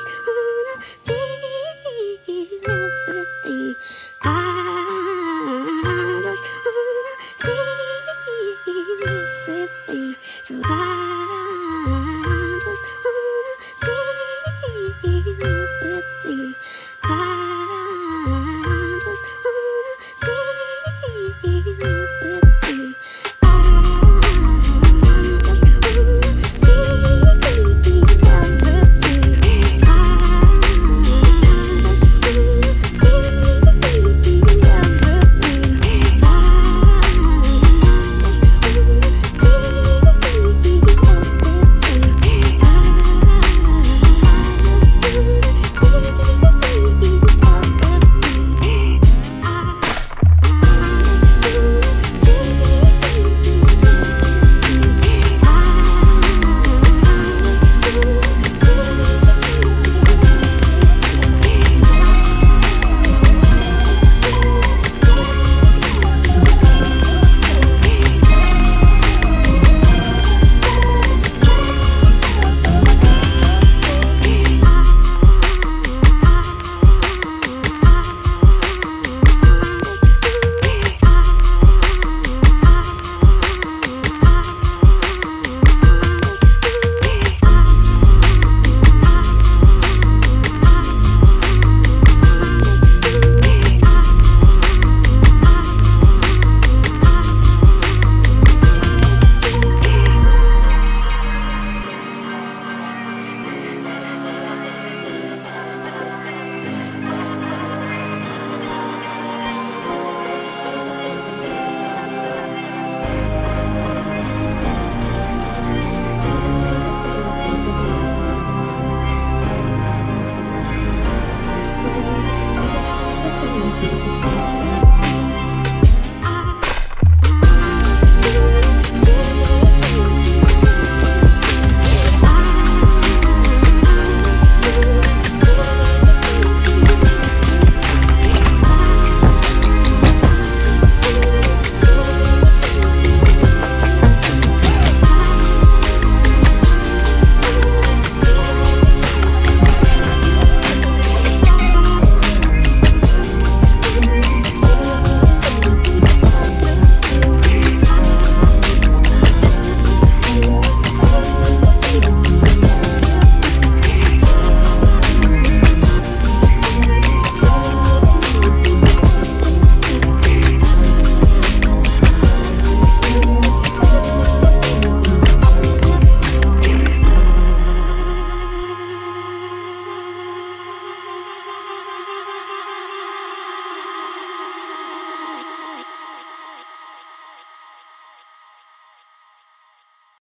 just wanna feel everything. I just wanna feel everything. So I